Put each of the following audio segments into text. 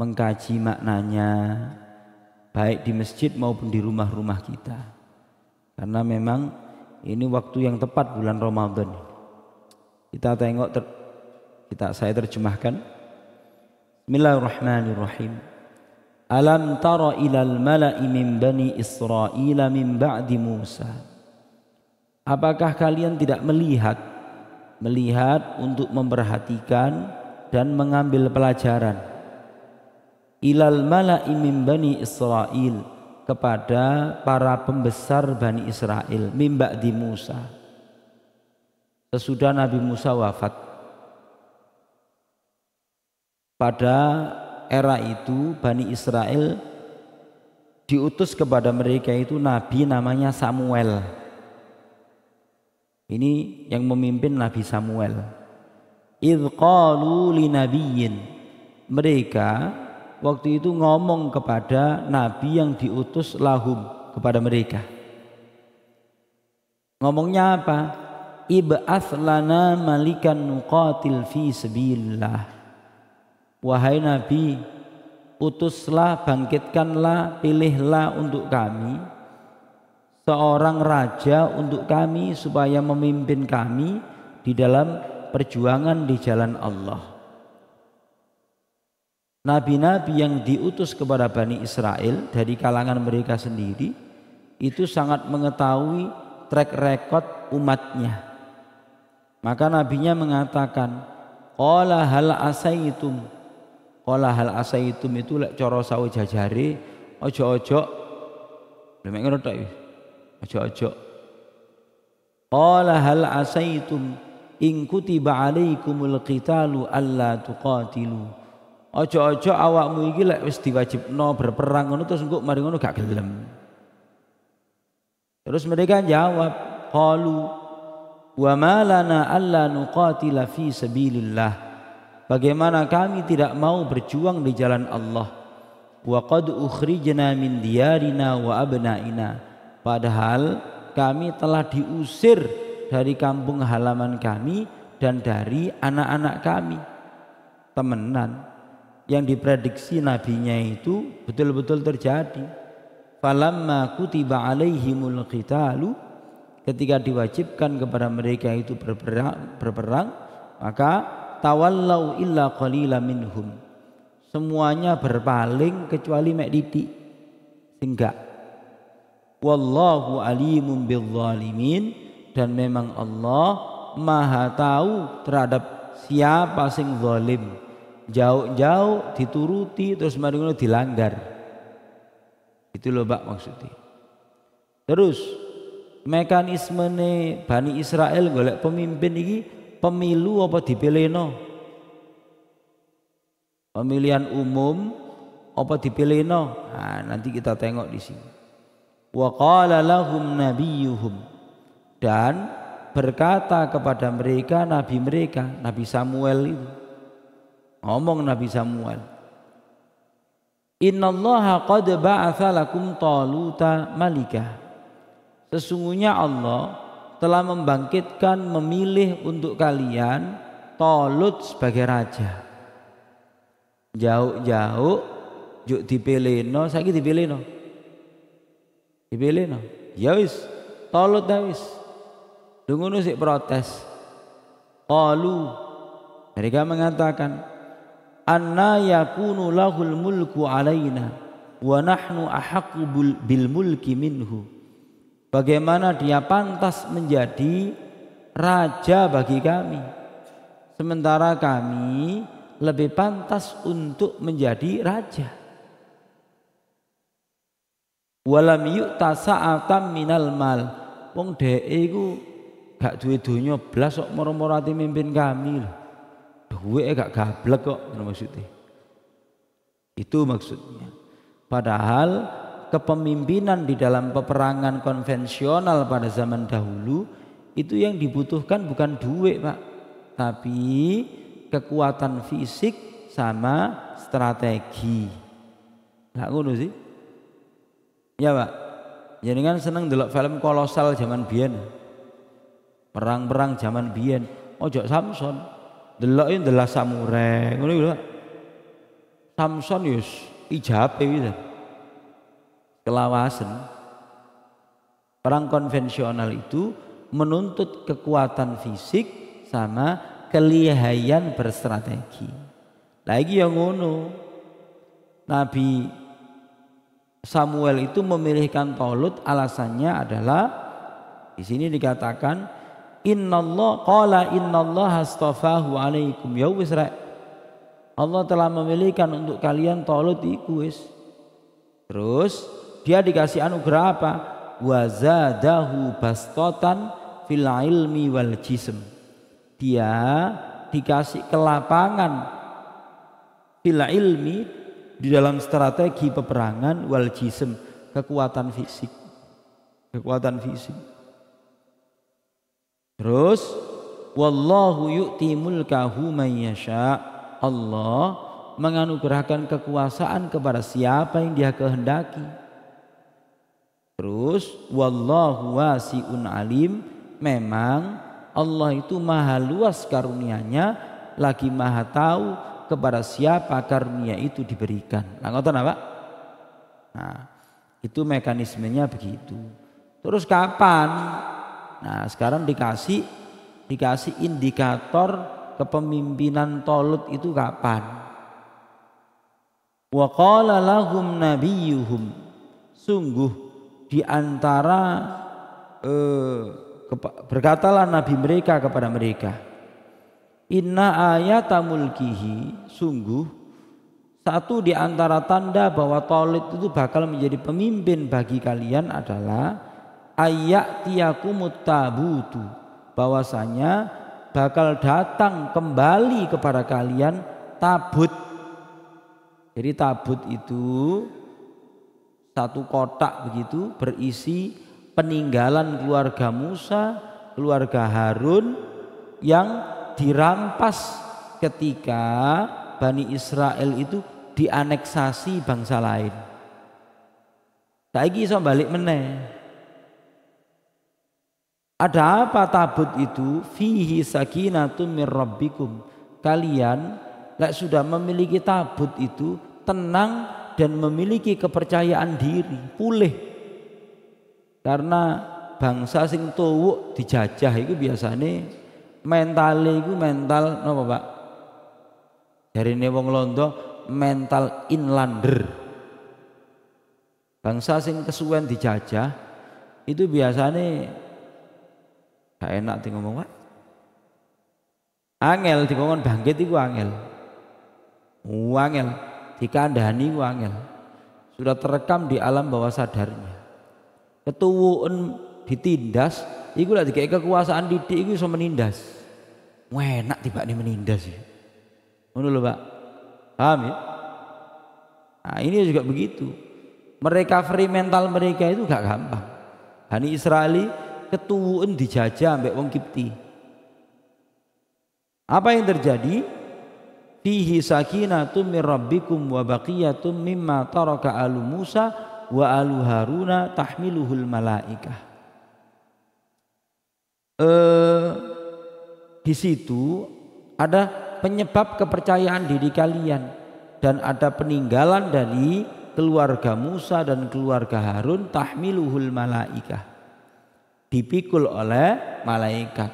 mengkaji maknanya baik di masjid maupun di rumah-rumah kita. Karena memang ini waktu yang tepat bulan Ramadan. Kita tengok ter, kita saya terjemahkan. Bismillahirrahmanirrahim. Alam tara ilal mala'i min bani Israel min ba'di Musa. Apakah kalian tidak melihat melihat untuk memperhatikan dan mengambil pelajaran ilal mala'i min bani Israel kepada para pembesar Bani Israel min ba'di Musa sesudah Nabi Musa wafat pada era itu Bani Israel diutus kepada mereka itu nabi namanya Samuel. Ini yang memimpin Nabi Samuel. Idh qalu. Mereka waktu itu ngomong kepada nabi yang diutus lahum kepada mereka. Ngomongnya apa? Ib'ats lana malikan nuqatil fi sabilillah Wahai Nabi, utuslah, bangkitkanlah, pilihlah untuk kami seorang raja untuk kami supaya memimpin kami di dalam perjuangan di jalan Allah. Nabi-nabi yang diutus kepada Bani Israel dari kalangan mereka sendiri itu sangat mengetahui track record umatnya. Maka nabinya mengatakan, "Qala hal asaitum? Kala hal asaitum itu lek cara sawu jajare ojo-ojo. Lha mek ngono tok ojo-ojo. Qala hal asaitum? In kutiba alaikumul qitalu alla tuqatilu Ojo-ojo awakmu iki lek wis diwajibno berperang ngono terus engko mari ngono gak gelem. Terus mereka jawab, qalu wa ma lana alla nuqatila fi sabilillah Bagaimana kami tidak mau berjuang di jalan Allah. Wa qad ukhrijna min diyarina wa abnaina. Padahal kami telah diusir dari kampung halaman kami dan dari anak-anak kami. Temenan yang diprediksi nabinya itu betul-betul terjadi. Falamma kutiba alaihimul qitalu ketika diwajibkan kepada mereka itu berperang, berperang maka tawallau illa qalila minhum. Semuanya berpaling kecuali mek didik. Wallahu alimun bizzalimin dan memang Allah maha tahu terhadap siapa sing zalim jauh-jauh dituruti terus mari ngono dilanggar itu loh Pak maksudnya terus mekanisme Bani Israel golek pemimpin ini pemilu apa dipilihno? Pemilihan umum apa dipilihno? Nah, nanti kita tengok di sini. Wa qala lahum nabiyuhum dan berkata kepada mereka nabi mereka, Nabi Samuel itu. Ngomong Nabi Samuel. Innallaha qad ba'atha lakum taluta malikah. Sesungguhnya Allah telah membangkitkan memilih untuk kalian Tolut sebagai raja. Jauh-jauh juk dipilih no, saya dipilih no. Dipilih no. Ya wis, Tolut dah wis. Dungu sik protes. Qalu mereka mengatakan anna yakunu lahul mulku alaina wa nahnu ahaqqu bil mulki minhu Bagaimana dia pantas menjadi raja bagi kami. Sementara kami lebih pantas untuk menjadi raja. Walam yu'ta sa'atam minal mal. Wong dhek iku gak duwe donya blas kok moro-moro mimpin kami lho. Duwe gak gablek kok maksudnya. Itu maksudnya. Padahal kepemimpinan di dalam peperangan konvensional pada zaman dahulu itu yang dibutuhkan bukan duit pak. Tapi kekuatan fisik sama strategi. Nggak ngono sih? Ya pak kan seneng delok film kolosal zaman biyen. Perang-perang zaman biyen. Ojo Samson delok ini adalah samurai ngono lho Samson yus ijabe gitu. Kelawasan. Perang konvensional itu menuntut kekuatan fisik sama kelihayan berstrategi. Lagi yang ngono. Nabi Samuel itu memilihkan Tolut alasannya adalah di sini dikatakan innallah qala innallah astafahu alaikum ya wis Allah telah memilihkan untuk kalian Tolut iku wis. Terus dia dikasih anugerah apa? Wazadahu bastotan fil ilmi wal jism. Dia dikasih kelapangan fil ilmi di dalam strategi peperangan wal jism kekuatan fisik kekuatan fisik terus wallahu yu'ti mulkahu man yasha Allah menganugerahkan kekuasaan kepada siapa yang dia kehendaki terus wallahu wasiun alim memang Allah itu maha luas karunianya lagi maha tahu kepada siapa karunia itu diberikan. Nah, ngoten apa? Nah, itu mekanismenya begitu. Terus kapan? Nah, sekarang dikasih dikasih indikator kepemimpinan Tolut itu kapan? Wa qala lahum nabiyuhum sungguh di antara eh, berkatalah nabi mereka kepada mereka Inna ayata mulkihi sungguh satu di antara tanda bahwa Tolid itu bakal menjadi pemimpin bagi kalian adalah ayat tiyakumut tabutu bahwasanya bakal datang kembali kepada kalian tabut. Jadi tabut itu satu kotak begitu berisi peninggalan keluarga Musa, keluarga Harun yang dirampas ketika Bani Israel itu dianeksasi bangsa lain. Saiki iso balik meneh. Ada apa tabut itu? Fihi sakinatun mir rabbikum. Kalian lek sudah memiliki tabut itu tenang dan memiliki kepercayaan diri, pulih. Karena bangsa sing tuwuk dijajah itu biasanya mental itu mental napa Pak? Dari wong Londo mental inlander. Bangsa sing kesuwen dijajah itu biasanya gak enak di ngomong Pak. Angel dikongkon bangkit itu angel. Angel dikandani ku angel. Sudah terekam di alam bawah sadarnya. Ketuwuan ditindas iku lagi kayak kekuasaan didik iku iso menindas. Enak tiba ini menindas ya. Ngono lho, Pak. Paham ya? Nah, ini juga begitu. Mereka free mental mereka itu gak gampang. Bani Israeli ketuwuan dijajah ambek wong Kipti. Apa yang terjadi? Fihi sakinatun min rabbikum wa baqiyatun mimma taraka alu Musa wa alu Haruna tahmiluhul malaikah eh, di situ ada penyebab kepercayaan diri kalian dan ada peninggalan dari keluarga Musa dan keluarga Harun tahmiluhul malaikah dipikul oleh malaikat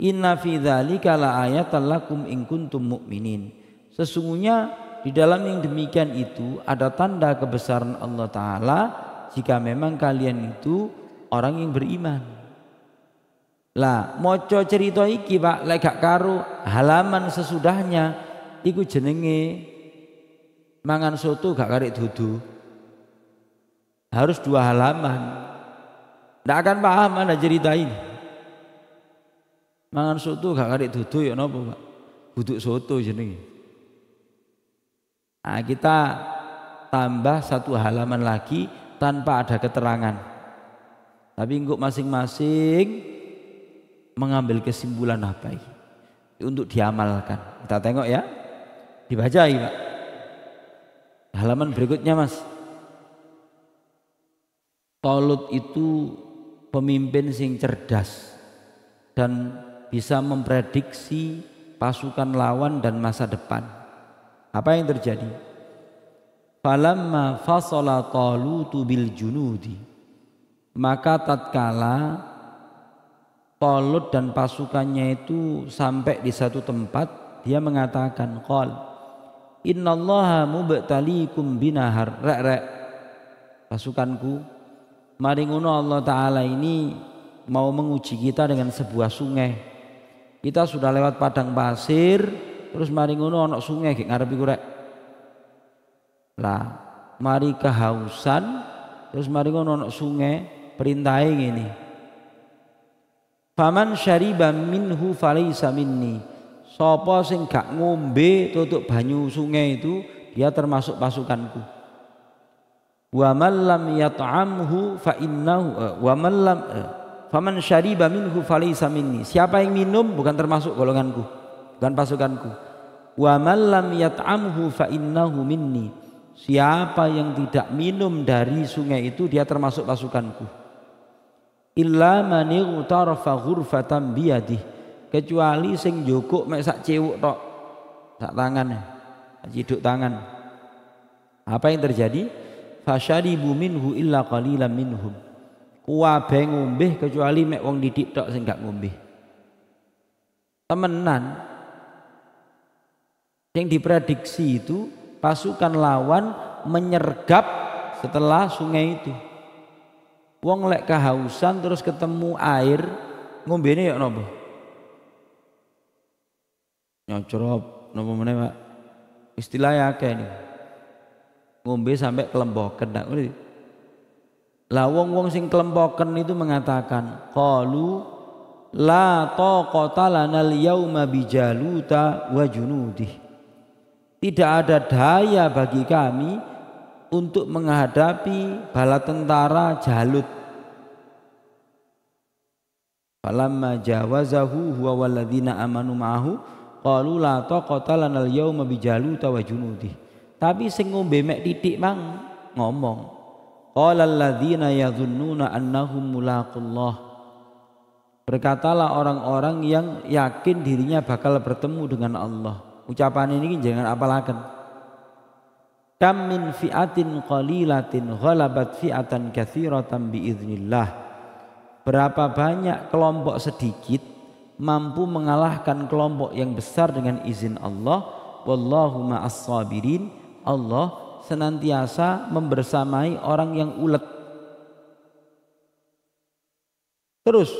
inna fi dzalika la ayatan lakum in kuntum mu'minin sesungguhnya di dalam yang demikian itu ada tanda kebesaran Allah taala jika memang kalian itu orang yang beriman lah moco cerita iki Pak lek gak karo halaman sesudahnya iku jenenge mangan soto gak karik dudu. Harus dua halaman. Ndak akan paham Anda cerita ini. Mangan soto gak dudu ya napa Pak? Buduk soto jenenge. Nah, kita tambah satu halaman lagi tanpa ada keterangan. Tapi untuk masing-masing mengambil kesimpulan apa ini untuk diamalkan. Kita tengok ya. Dibaca ya, Pak. Halaman berikutnya, Mas. Tolut itu pemimpin sing cerdas dan bisa memprediksi pasukan lawan dan masa depan. Apa yang terjadi? falamma fasala talutu bil junudi maka tatkala Talut dan pasukannya itu sampai di satu tempat dia mengatakan qal innallaha mubtaliikum binahar rek rek pasukanku mari ngono Allah taala ini mau menguji kita dengan sebuah sungai kita sudah lewat padang pasir terus mari ngono ana sungai gek ngarep iku rek lah mari kehausan terus mari ngono ana sungai perintahe ngene Faman syariba minhu falaysa minni. Sapa sing gak ngombe tutuk banyu sungai itu dia termasuk pasukanku. Wa man lam yat'amhu fa innahu uh, wa man lam uh, faman syariba minhu falaysa minni. Siapa yang minum bukan termasuk golonganku, bukan pasukanku. Wa man lam yat'amhu fa innahu minni. Siapa yang tidak minum dari sungai itu dia termasuk pasukanku illa man ightarafa ghurfatan biyadih kecuali sing jokok mek sak cewuk tok sak tangan ciduk tangan apa yang terjadi fasyaribu minhu illa qalilan minhum kuwabe ngombe kecuali mek wong didik tok sing gak temenan yang diprediksi itu pasukan lawan menyergap setelah sungai itu Wong lek kehausan terus ketemu air, ngombene ya napa? Nyocrop napa meneh, Pak? Istilahnya akeh nih. Ngombe sampai kelemboken nak Lah wong-wong sing kelemboken itu mengatakan, qalu la taqata lana al-yauma bijaluta wa junudih. Tidak ada daya bagi kami untuk menghadapi bala tentara Jalut. Falamma jawazahu huwa walladzina amanu ma'ahu qalu la taqata lanal yauma bijaluta wa junudi. Tapi sing ngombe mek titik mang ngomong. Qala alladzina yadhunnuna annahum mulaqullah. Berkatalah orang-orang yang yakin dirinya bakal bertemu dengan Allah. Ucapan ini jangan apalaken kam min fi'atin qalilatin ghalabat fi'atan katsiratan biiznillah berapa banyak kelompok sedikit mampu mengalahkan kelompok yang besar dengan izin Allah wallahu ma'as sabirin Allah senantiasa membersamai orang yang ulet terus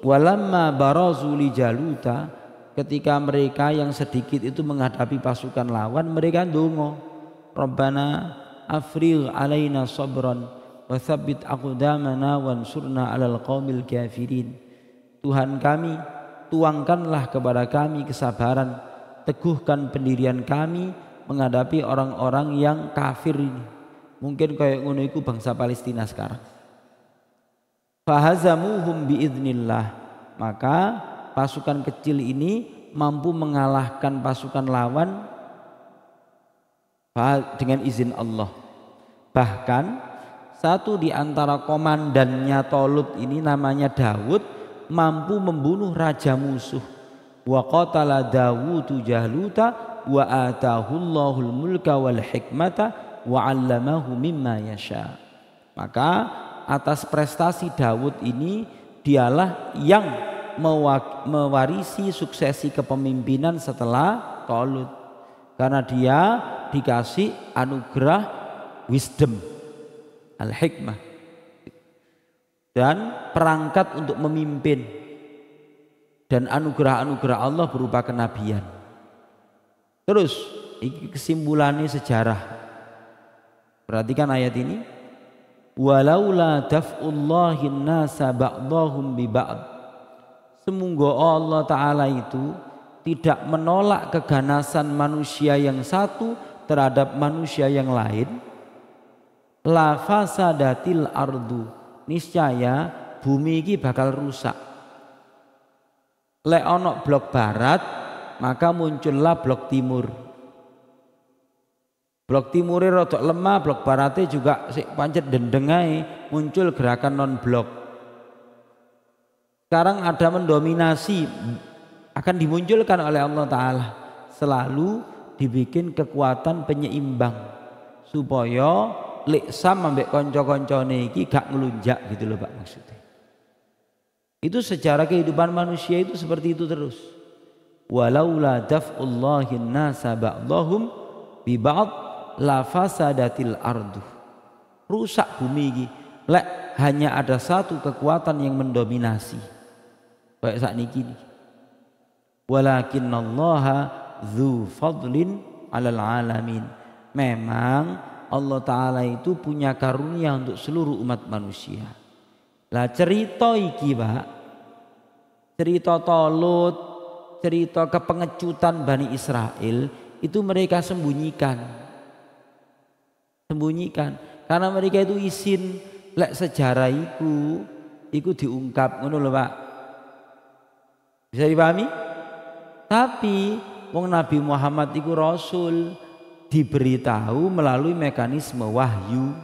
walamma barazu li jaluta ketika mereka yang sedikit itu menghadapi pasukan lawan mereka ndonga Rabbana afrigh alaina sabran wa thabbit aqdamana wansurna 'alal qaumil kafirin. Tuhan kami, tuangkanlah kepada kami kesabaran, teguhkan pendirian kami menghadapi orang-orang yang kafir ini. Mungkin kayak ngono iku bangsa Palestina sekarang. Fahazamuhum biiznillah. Maka pasukan kecil ini mampu mengalahkan pasukan lawan dengan izin Allah. Bahkan satu di antara komandannya Tolut ini namanya Dawud mampu membunuh raja musuh. Wa qatala Dawudu Jahluta wa atahullahul mulka wal hikmata wa 'allamahu mimma yasha. Maka atas prestasi Dawud ini dialah yang mewarisi suksesi kepemimpinan setelah Tolut. Karena dia dikasih anugerah wisdom al-hikmah dan perangkat untuk memimpin dan anugerah-anugerah Allah berupa kenabian. Terus kesimpulannya sejarah. Perhatikan ayat ini. Walaula daf'ullahin nasa ba'dahum bi ba'd. Semoga Allah Ta'ala itu tidak menolak keganasan manusia yang satu terhadap manusia yang lain la fasadatil ardu niscaya bumi ini bakal rusak lek ono blok barat maka muncullah blok timur blok timurnya rotok lemah blok baratnya juga pancet dendengai muncul gerakan non blok sekarang ada mendominasi akan dimunculkan oleh Allah Ta'ala selalu dibikin kekuatan penyeimbang supaya lek sam ambek kanca-kancane iki gak ngelunjak gitu loh Pak maksudnya. Itu secara kehidupan manusia itu seperti itu terus. Walaula daf'ullahi nasa ba'dahum bi ba'd la fasadatil ardu. Rusak bumi ini. Lek hanya ada satu kekuatan yang mendominasi. Kayak saat ini. Walakin Allah dzu fadlin alal alamin. Memang Allah Ta'ala itu punya karunia untuk seluruh umat manusia. Lah cerita iki Pak, cerita Tolut, cerita kepengecutan Bani Israel itu mereka sembunyikan. Sembunyikan karena mereka itu isin lek sejarah itu itu diungkap ngono lho Pak. Bisa dipahami? Tapi wong Nabi Muhammad itu rasul diberitahu melalui mekanisme wahyu.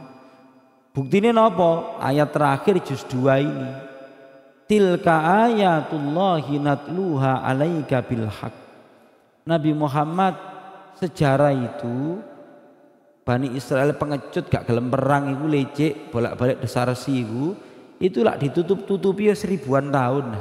Buktinya nopo? Ayat terakhir juz 2 ini. Tilka ayatullahi natluha alaika bil haq. Nabi Muhammad sejarah itu Bani Israel pengecut gak gelem perang itu lecek bolak-balik desar itu itulah ditutup-tutupi ya seribuan tahun.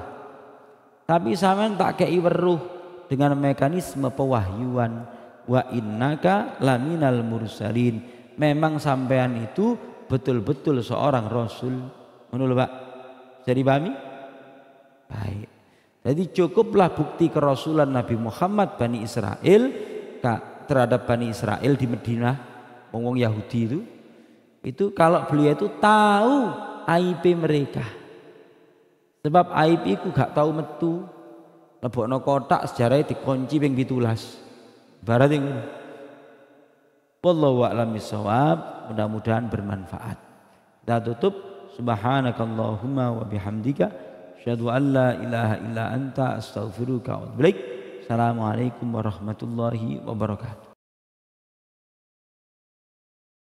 Tapi sampean tak kei weruh dengan mekanisme pewahyuan wa innaka laminal mursalin. Memang sampean itu betul-betul seorang rasul. Menurut Pak. Jadi pahami? Baik. Jadi cukuplah bukti kerasulan Nabi Muhammad Bani Israel terhadap Bani Israel di Madinah, wong Yahudi itu. Itu kalau beliau itu tahu aib mereka. Sebab aib itu gak tahu metu. Lebokno kotak sejarah dikunci ping 17. Barat yang Wallahu a'lam. Mudah-mudahan bermanfaat. Kita tutup subhanakallahumma wa bihamdika أشهد أن لا إله إلا أنت أستغفرك وأتوب إليك. السلام عليكم ورحمة الله وبركاته.